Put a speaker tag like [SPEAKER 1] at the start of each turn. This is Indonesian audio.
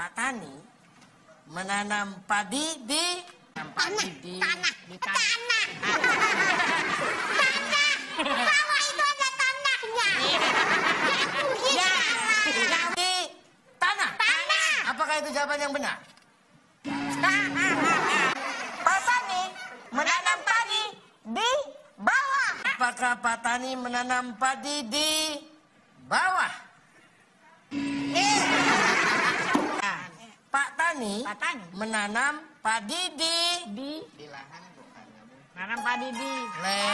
[SPEAKER 1] Pak Tani menanam padi di
[SPEAKER 2] Tanah,
[SPEAKER 1] di,
[SPEAKER 2] tanah,
[SPEAKER 1] di
[SPEAKER 2] tanah. Tanah. Sawah itu ada tanahnya.
[SPEAKER 1] Ya, ya, di tanah.
[SPEAKER 2] Tanah.
[SPEAKER 1] Apakah itu jawaban yang benar?
[SPEAKER 2] Pak Tani menanam padi di bawah.
[SPEAKER 1] Apakah Pak Tani menanam padi di Pak Tani,
[SPEAKER 3] Pak Tani.
[SPEAKER 1] menanam padi di
[SPEAKER 3] Di
[SPEAKER 1] di lahan bukan.
[SPEAKER 3] nanam padi di
[SPEAKER 1] Lewat.